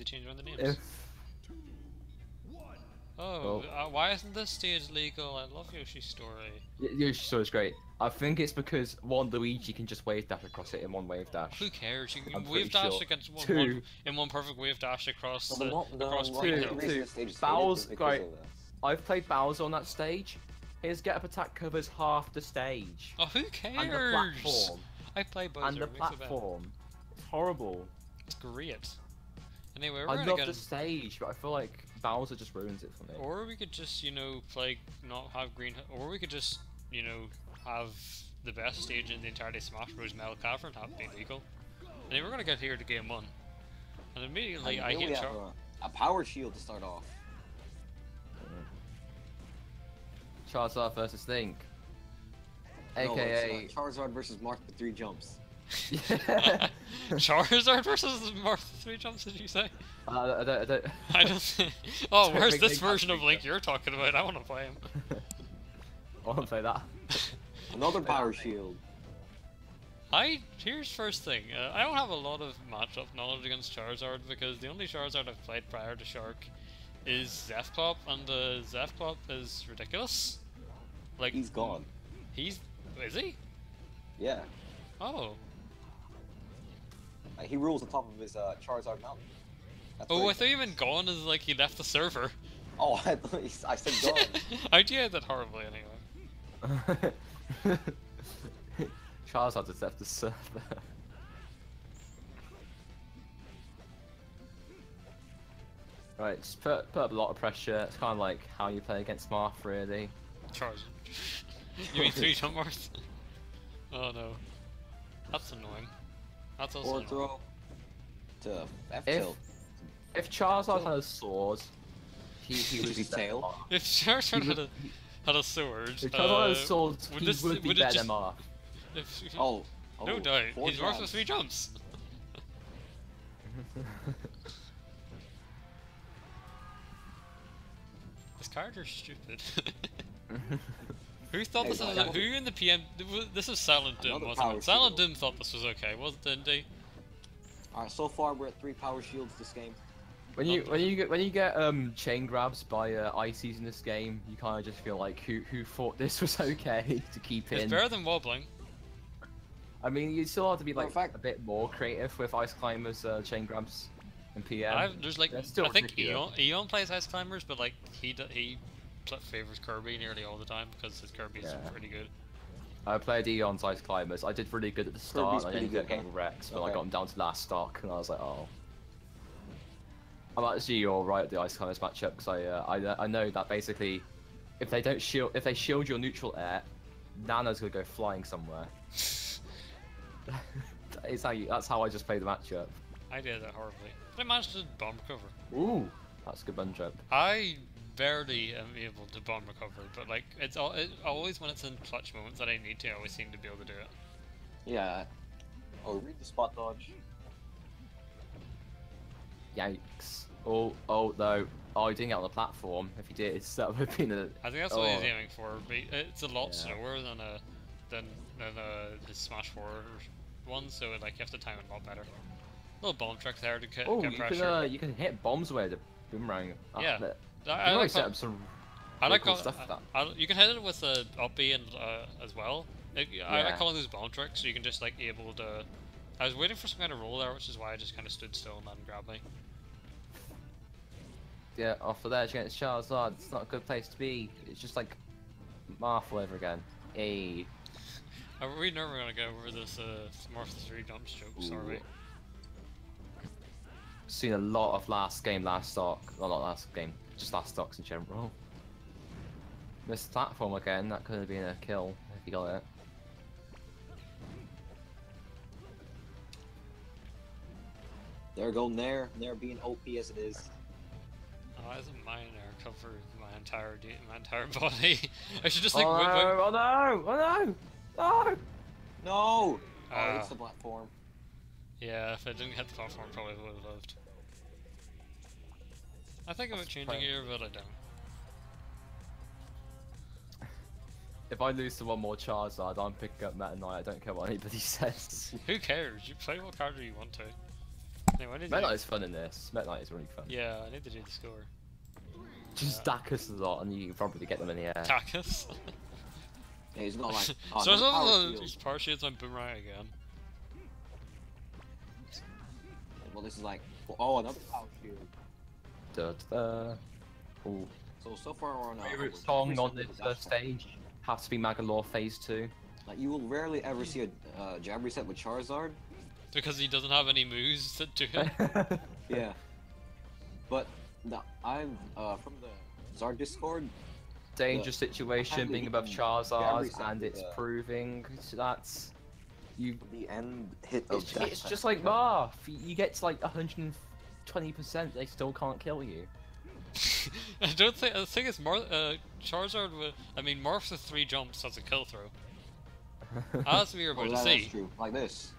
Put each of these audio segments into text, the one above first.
They changed one of the names. If Oh, uh, why isn't this stage legal? I love Yoshi's story. Y- Yoshi's story is great. I think it's because one Luigi can just wave dash across it in one wave dash. Who cares? You I'm can wave dash sure. against one, Two. one in one perfect wave dash across Well, the, the one- the across one- three two, the hills. two. the stage is hated Bowles is because great. I've played Bowser on that stage. His get up attack covers half the stage. Oh, who cares? And the platform. I play Bowser. and the it makes it better. platform. It's horrible. It's great. Anyway, we're I gonna love the stage, but I feel like Bowser just ruins it for me. Or we could just, you know, play not have green. Or we could just, you know, have the best stage in the entirety of Smash Bros. Metal Cavern have been legal. And then we're gonna get here to game one, and immediately I Ideally, hit Char. a, a power shield to start off. Charizard versus Link. No, AKA. it's, uh, Charizard versus Marth with three jumps. Charizard versus Marth three jumps. Did you say? Uh, I don't, I don't, I don't. oh, where's this version of Link you're talking about? I want to play him. I want to play that. Another power shield. I here's first thing. Uh, I don't have a lot of matchup knowledge against Charizard because the only Charizard I've played prior to Shark is Zefclop, and uh, Zefclop is ridiculous. Like He's gone. He's is he? Yeah. Oh. Uh, he rules the top of his uh, Charizard mountain. That's Oh, where I he's- thought you meant gone as like he left the server. Oh, I, I said gone. I did that horribly anyway. Charizard just left the server. Right, just put, put up a lot of pressure. It's kind of like how you play against Marth, really. Charizard. you mean three jump Marth? oh no. That's annoying. That's also or throw to F If tilt. if Charizard had a sword, he, he would be his tail? than If Charizard He had would- a had a sword, If Charizard uh, had a sword, would he this- would be would it better just- than Marth. if, Oh. oh no doubt, four he's worth three jumps. This character's stupid. Who thought Hey, this was? Who in the PM? This is Silent Doom, Another wasn't it? Silent. Doom thought this was okay, wasn't didn't he? Alright, so far we're at three power shields this game. When you when you get when you get um chain grabs by uh, ices in this game, you kind of just feel like who who thought this was okay to keep in. It's better than wobbling. I mean, you still have to be like fact- a bit more creative with ice climbers, uh, chain grabs, and PM. I've, there's like they're still I think ridiculous. Eon, Eon plays Ice Climbers, but like he d- he pl- favors Kirby nearly all the time because his Kirby is Yeah. pretty good. I played Eon's ice climbers. I did really good at the start. Kirby's and I pretty ended up good, getting wrecked, but I got him down to last stock, and I was like, oh. I'm actually all right at the ice climbers matchup because I, uh, I I know that basically, if they don't shield if they shield your neutral air, Nana's gonna go flying somewhere. that is how you, that's how I just play the matchup. I did that horribly, but I managed to bomb cover. Ooh, that's a good bun jump. I barely am able to bomb recovery, but like it's all it, always when it's in clutch moments that I need to, I always seem to be able to do it. Yeah. Oh, read the spot dodge. Yikes. Oh, oh no. Oh, he didn't get on the platform. If he did, that would have been a. I think that's what he's Oh. aiming for. But it's a lot Yeah. slower than a than than uh, the Smash Four one, so like you have to time it a lot better. Little bomb trick there to get, Oh, get you pressure. can uh, you can hit bombs with a boomerang. Ah, Yeah. but I, I like set up some. I like cool stuff. I, I- you can hit it with a up B and uh, as well. Like, I like Yeah. calling those bomb tricks, so you can just like able to. I was waiting for some kind of roll there, which is why I just kind of stood still and let him grab me. Yeah, off of there against Charizard. It's not a good place to be. It's just like Marth all over again. Hey. Uh, we never gonna go over this uh, Marth the three jumps jokes, are we? Ooh. Seen a lot of last game, last stock. Well, not last game, just last stocks in general. Missed platform again. That could have been a kill if you got it. They're going there go Nair. Nair being OP as it is. Oh, why isn't mine air cover my entire de- my entire body? I should just like oh, whip, no, whip. oh no! Oh no! No! No! Oh, Ah. it's the platform. Yeah, if I didn't hit the platform, probably would have lived. I think about changing fine. here, but I don't. If I lose to one more Charizard, I'm picking up Meta Knight. I don't care what anybody says. Who cares? You play what character you want to. Anyway, I need to Meta do- is fun in this. Meta Knight is really fun. Yeah, I need to do the score. Just Yeah. stack us a lot and you can probably get them in the air. Cactus. Yeah, he's not like. Oh, so I no, saw power the shield. these power shields on Boomerang again. Well, this is like. Oh, another power shield. Da, da, da. Ooh. So so far we're on. uh, Favorite we're song on this of the uh, stage has to be Magalore Phase 2. Like you will rarely ever see a uh, jab reset with Charizard. Because he doesn't have any moves to do it. Yeah. But the, I'm uh, from the Zard Discord. Dangerous situation being above even Charizard and it's uh, proving that's you The end hit it's, it's just like Marth. You get to like 120%, they still can't kill you. I don't think. The thing is, Mar- uh, Charizard. With, I mean, Marth with three jumps has a kill throw. As we were Oh, about that- to that's see. true. Like this.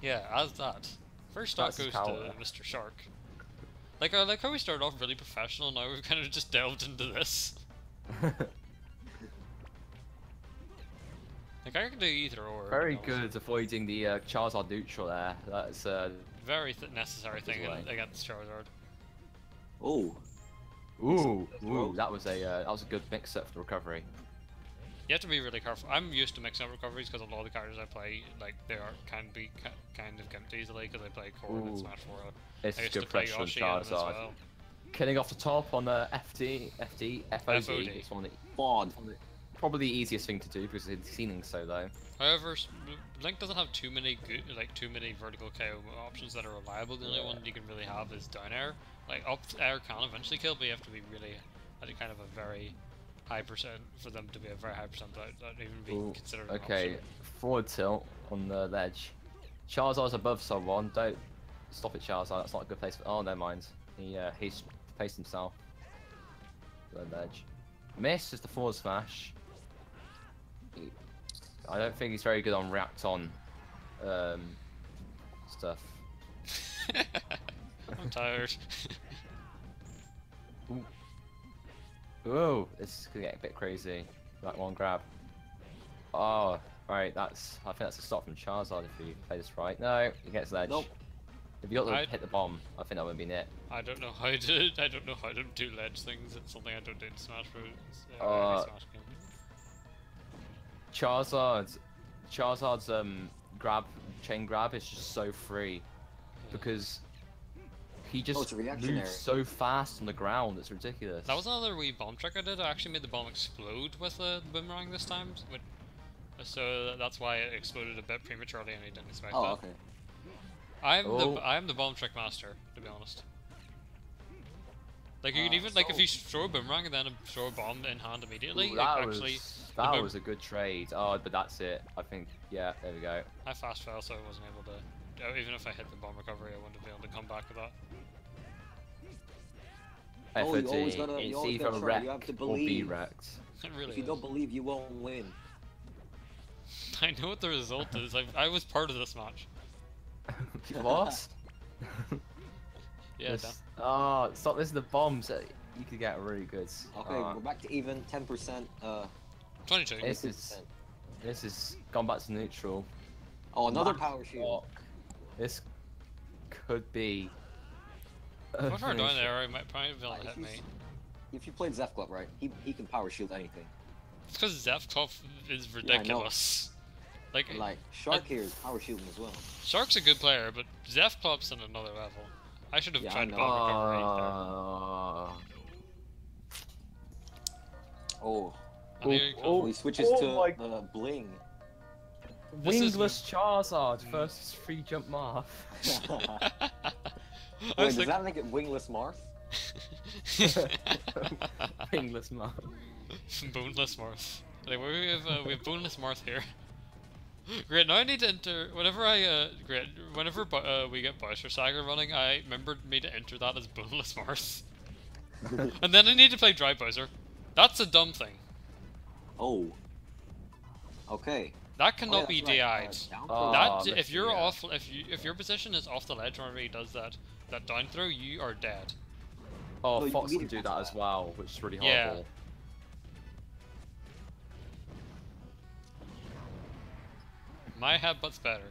Yeah, as that. First stock That's his goes to. Mr. Shark. Like I like how we started off really professional. Now we've kind of just delved into this. Like I can do either or. Very good avoiding the uh, Charizard neutral there. That's uh, Very th- necessary thing way. against Charizard. Oh. ooh, That's ooh, that was a uh, that was a good mix up for the recovery. You have to be really careful. I'm used to mixing up recoveries because a lot of the characters I play, like they are can be ki- kind of gimped easily because I play Corrin and Smash 4. It's I used to good play pressure on Yoshi and Charizard. well. Killing off the top on the FD, FD, FOD. FOD. It's one of the, Bod. Probably the easiest thing to do because it's seeming so low. However, Link doesn't have too many good, like too many vertical KO options that are reliable. The only Yeah. one you can really have is down air. Like up air can eventually kill, but you have to be really at a kind of a very high percent for them to be a very high percent that, that even be Ooh, considered. Okay, option. forward tilt on the ledge. Charizard's above someone. Don't stop it, Charizard. That's not a good place. For... Oh, never mind. He uh, he's placed himself. The ledge. Miss is the forward smash. He- I don't think he's very good on react on um, stuff. I'm tired. Ooh, this is gonna get a bit crazy. That one grab. Oh, right. That's. I think that's a stop from Charizard if you play this right. No, he gets ledge. Nope. If you got to I'd- hit the bomb, I think that would be been it. I don't know how to. I don't know how to do ledge things. It's something I don't do in Smash Bros. Uh, Uh, Smash game. Charizard, Charizard's um grab, chain grab is just so free because he Oh, just it's reactionary. moves so fast on the ground. It's ridiculous. That was another wee bomb trick I did. I actually made the bomb explode with the boomerang this time. So that's why it exploded a bit prematurely, and I didn't expect Oh, that. okay. I'm Oh. the I'm the bomb trick master, to be honest. Like you can even oh, like if you throw a boomerang and then throw a bomb in hand immediately, Ooh, it that actually was that was a good trade. Oh, but that's it. I think. Yeah, there we go. I fast fell, so I wasn't able to. Even if I hit the bomb recovery, I wouldn't be able to come back with that. Oh, you always gotta- you it's always either gotta try, you have to or be believe. wrecked. It really If you is. don't believe, you won't win. I know what the result is. I, I was part of this match. what? Yeah, This- Oh, stop! This is the bombs. You could get really good. Okay, Uh, we're back to even. 10%. Uh, 22. This is 50%. this is gone back to neutral. Oh, another Max power shield. block. This could be. a If I were down there, I might probably be able Like, to hit you me. If you played Zef Club, right, he, he can power shield anything. It's because Zefkov is I know. ridiculous. like, Like, Shark here is power shielding as well. Shark's a good player, but Zefklop's on another level. I should have Yeah, tried know. bomb recovery Uh, Oh, there. And here he oh, oh, he switches oh to my- uh, Bling. This is- wingless Charizard versus free jump Marth. Wait, was does that make it wingless Marth? wingless Marth. boneless Marth. Anyway, we have uh, we have boneless Marth here. Great. Now I need to enter. Whenever I uh, great. Whenever uh, we get Bowser Saga running, I remembered me to enter that as boneless Marth. and then I need to play Dry Bowser. That's a dumb thing. Oh. Okay. That Oh, cannot yeah, be that's right, uh, DI'd. down Oh, that Mr. if you're yeah. off, if you if your position is off the ledge whenever he does that that down throw, you are dead. Oh, No, Fox can can beat it do from that as well, which is really Yeah. horrible. My headbutt's better.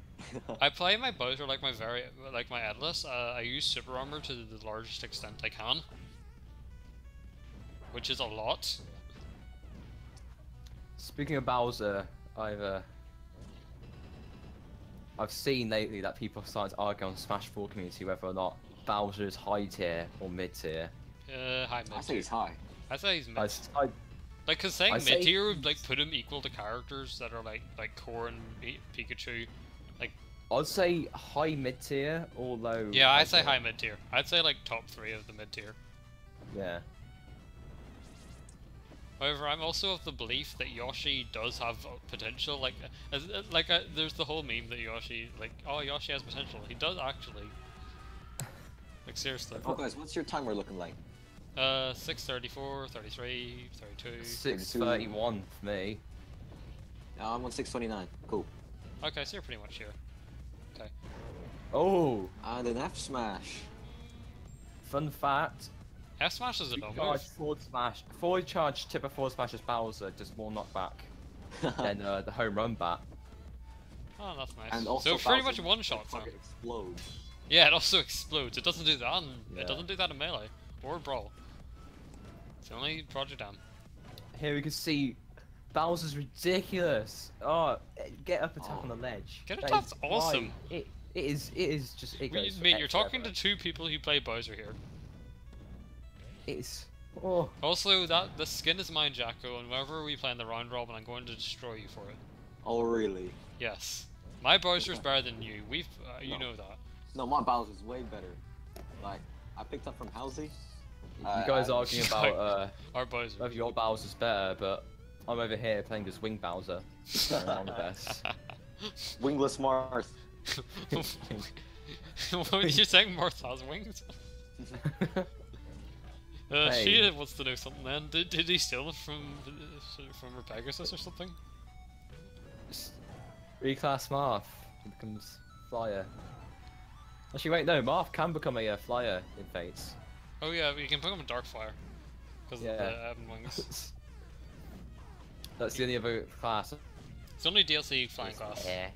I play my Bowser like my very like my Endless. Uh, I use Super Armor to the largest extent I can, which is a lot. Speaking of Bowser, I've uh, I've seen lately that people are starting to argue on Smash 4 community whether or not Bowser is high tier or mid tier. Uh, high mid. I say he's high. I say he's mid. I, s- I- Like, cause saying I say mid tier would like put him equal to characters that are like like Core and Pi- Pikachu. I'd say high mid tier or low. Yeah, I'd say high mid tier. I'd say like top three of the mid tier. Yeah. However, I'm also of the belief that Yoshi does have potential. Like, as, uh, like uh, there's the whole meme that Yoshi, like, oh Yoshi has potential. He does actually. Like seriously. Oh, guys, what's your timer looking like? Uh, 634, 33, 32. 631 for me. Uh, I'm on 629. Cool. Okay, so you're pretty much here. Okay. Oh, And an F smash. fun fact. F smash is a Forward no move. charge forward smash. Forward charge tipper forward smash as Bowser, just more knockback than uh, the home run bat. Oh, that's nice. and also so pretty Bowser, much one shot. now. fucker explodes. Yeah, it also explodes. It doesn't do that. In, Yeah. It doesn't do that in melee or brawl. It's only Project M. Here we can see Bowser's ridiculous. Oh, get up attack Oh. on the ledge. Get That attack's is awesome. It, it is. It is just. It goes mate, you're extra talking to two people who play Bowser here. It's. Oh, Also, that the skin is mine, Jacko, and whenever we play in the round robin, I'm going to destroy you for it. Oh, really? Yes. My Bowser's better than you. We've, uh, you No. know that. No, my Bowser's way better. Like, I picked up from Halsey. You guys I- arguing about uh, Our Bowser. whether your Bowser's better, but I'm over here playing as Wing Bowser. I'm the best. Wingless Marth. what you're saying Marth has wings? Uh, Hey. She wants to know something then. Did, did he steal it from from her Pegasus or something? Reclass Marth he becomes flyer. Actually, wait, no, Marth can become a uh, flyer in Fates. Oh yeah, you can put him in Dark Flier. Because Yeah. of the Ebon Wings. That's the only other class. It's only DLC flying class. Yeah.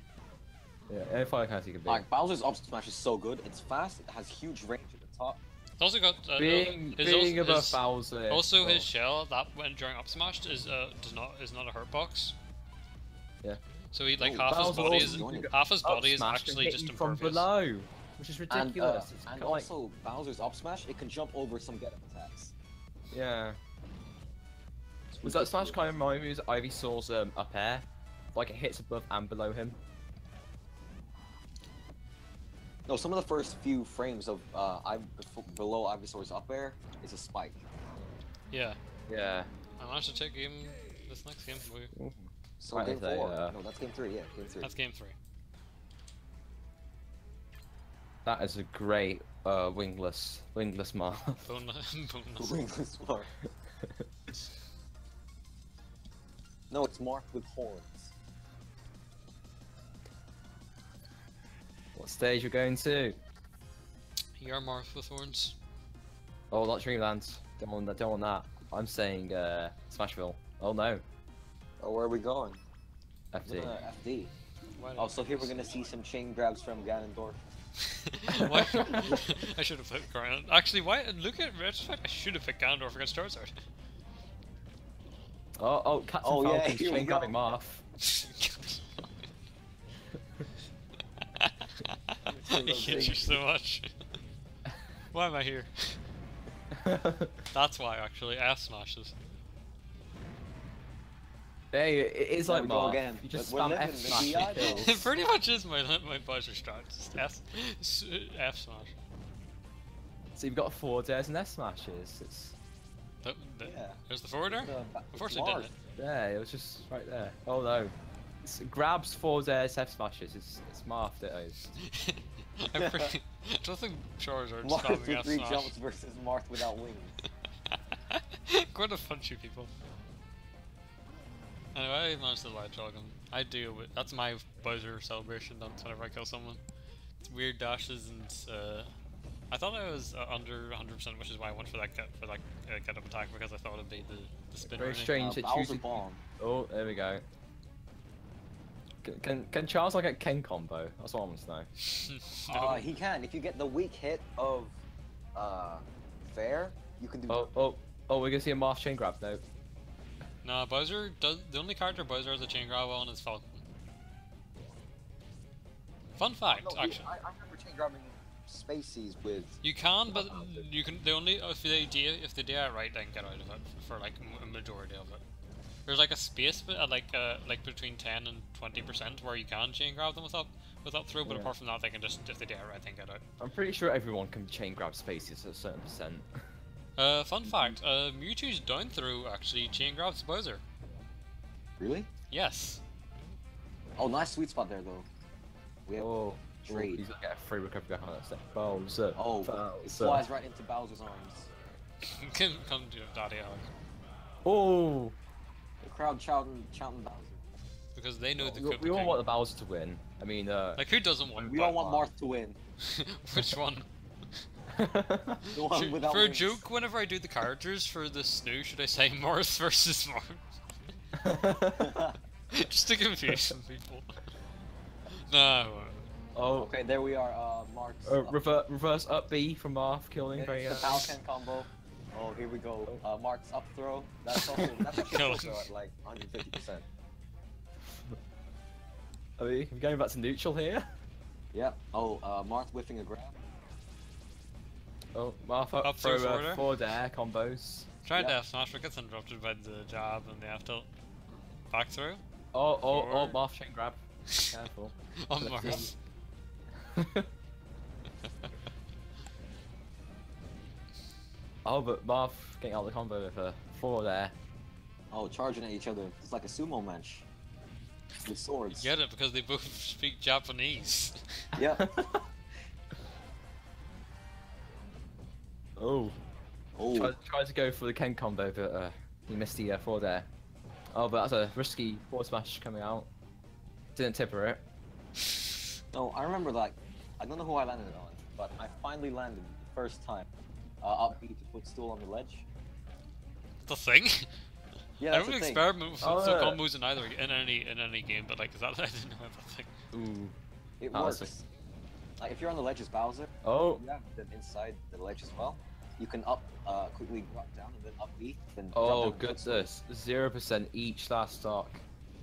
Yeah, any flying class you can be. Like, Bowser's up smash is so good. It's fast, it has huge range at the top. It's also got uh, being his being also, above his, Bowser. also his oh, shell that went during up smashed is uh does not is not a hurt box. Yeah. So he like Oh, half his Bowser body is half his body is actually just you from impervious. below, which is And, uh, ridiculous. and kinda like, also, Bowser's up smash, it can jump over some get up attacks. yeah. It's Was that smash kind of remind me of Ivysaur's um, up air? Like it hits above and below him. No, some of the first few frames of uh, I bef- below Ivysaur's up air is a spike. Yeah. Yeah. I managed to take game this next game. We- So Right, game they, four. uh, No, that's game three. Yeah, game three. That's game three. That is a great uh, wingless wingless Marth. Bone, boneless. Wingless Marth. No, it's marked with horns. what stage you're going to? You're Marth with horns. Oh, not Dreamland. Don't want that. Don't want that. I'm saying uh, Smashville. Oh no, Oh, where are we going? FD. Uh, FD. Why did Oh, so here we're gonna see some chain grabs from Ganondorf. why? I should have picked Ground. Actually, why? Look at retrospect. I should have picked Ganondorf against Charizard. Oh, oh, Captain Oh, yeah, Falcon's here we chain grabbing go. Marth. I hate you so much. Why am I here? That's why, actually. Ass smashes. hey, it is There like we go Marth. again. You just spam F smash DI and though. it pretty much is my my buzzer strat. Just F smash. So you've got four dares and F smashes. It's The, the, Yeah. There's the forward there. Uh, the- Unfortunately, Marth. didn't yeah, it was just right there. Oh no, it's, it grabs four dares F smashes. It's it's Marth it is. I'm pretty, I don't think Charizard Marth spamming with F three jumps versus Marth without wings. Going to punch you people. Anyway, I managed to light jog him. I do, but that's my buzzer celebration done whenever I kill someone. It's weird dashes and uh, I thought I was uh, under 100%, which is why I went for that get for that uh, get up attack because I thought it'd be the, the spinner. Very in strange. Uh, that Bowser choosing- bomb. Oh, there we go. Can, can can Charles like get Ken combo? That's what I want to know. no. Uh, he can. If you get the weak hit of uh, Fair, you can do. Oh oh oh, we're gonna see a Marth chain grab. No. No, Bowser does. The only character Bowser has a chain grab on is Falcon. Fun fact, No, actually. I, I remember chain grabbing Spaceys with. You can, but you can. They only if they do if they do it right, then get out of it for like a majority of it. There's like a space, bit, uh, like uh, like between ten and twenty percent, where you can chain grab them with up with up throw. But Yeah. apart from that, they can just if they do it right, then get out. I'm pretty sure everyone can chain grab spacies at a certain percent. Uh, fun fact: uh, Mewtwo's down through actually chain grabs Bowser. Really? Yes. Oh, nice sweet spot there though. We have. Oh, trade. He's gonna get a free recovery back on that step. Bowser. Oh, it Bowser. flies right into Bowser's arms. come come to Daddy Hog. Oh, The crowd shouting, shouting Bowser. Because they know the we, Koopa we all want the Bowser to win. I mean, uh, Like who doesn't want? We Bow- all want Marth to win. Which one? The one Should- without for a wings. joke, whenever I do the characters for the SNEW, should I say Morris versus Morris? Just to confuse some people. No. oh, okay, there we are. Uh, Marth's. uh, up- reverse, reverse up B from Marth, killing very. the Uh, Falcon combo. Oh, here we go. Uh, Marth's up throw. That's also that's actually Kill also at like 150 percent. are we we're going back to neutral here? Yeah. Oh, uh, Marth whiffing a grab. Oh, Marth up, Up throw throw uh, forward air. forward air combos. Try Yeah. Death Smash, but gets interrupted by the jab and the F tilt. Back through. Oh, oh, oh, Forward. Chain grab. Careful. On Left Morris. oh, but Marth getting out of the combo with a forward air. Oh, charging at each other. It's like a sumo match. With swords. Get it because they both speak Japanese. Yep. Oh. Oh. Tried, tried to go for the Ken combo, but uh, he missed the uh, forward air. Oh, but that's a risky forward smash coming out. Didn't tipper it. No, I remember like I don't know who I landed on, but I finally landed the first time. Uh, up B to put stool on the ledge. the thing. Yeah, I that's would the experiment with Oh, some yeah. combos in either in any in any game, but like is that I didn't know about the thing. Ooh. It Oh, works. that's Like if you're on the ledge as Bowser, Oh. you have them inside the ledge as well. You can up uh, quickly drop down and then up B, then Oh down with goodness. Zero percent each last stock.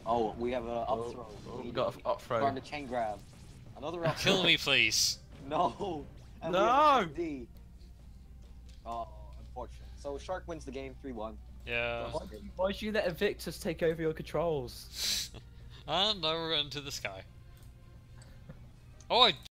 Oh, we have a up Oh, throw. oh, we got a up throw. Starting to chain grab. Another up Kill me, please. No. And No! We have a D. Oh, unfortunate. So Shark wins the game 3-1. Yeah. Why did, you, why did you let Invictus take over your controls? and now we're into the sky. Oh, I